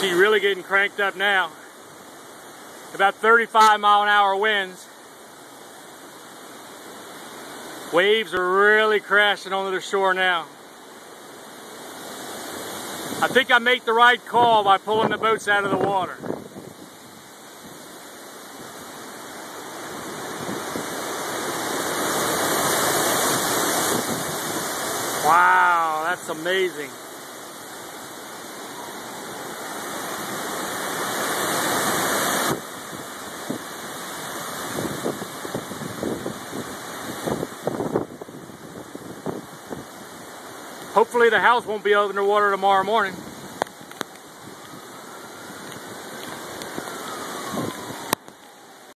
She's really getting cranked up now. About 35 mile an hour winds. Waves are really crashing onto the shore now. I think I make the right call by pulling the boats out of the water. Wow, that's amazing. Hopefully the house won't be underwater tomorrow morning.